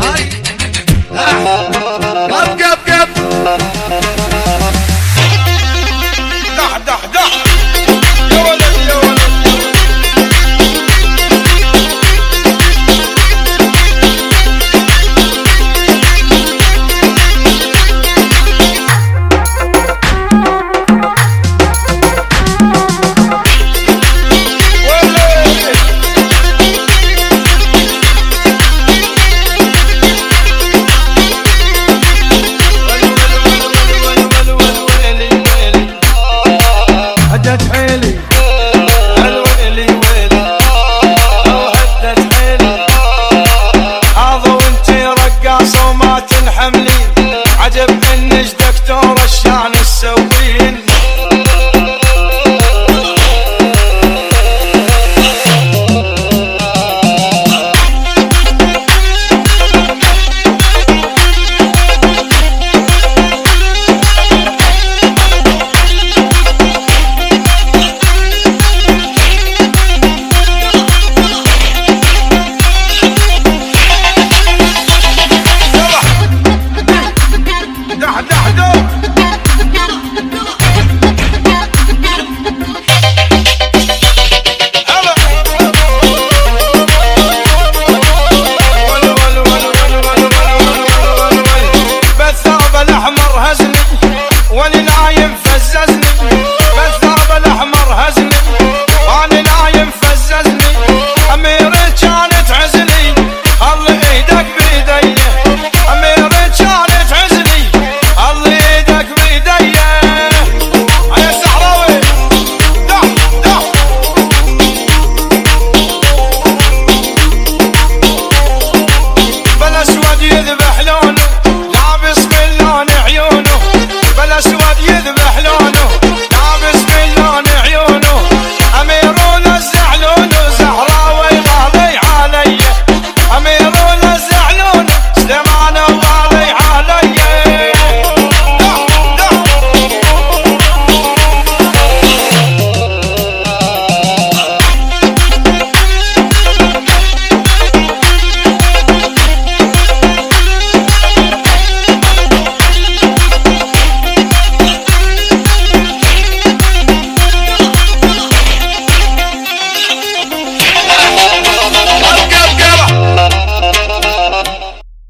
Ai. Ah.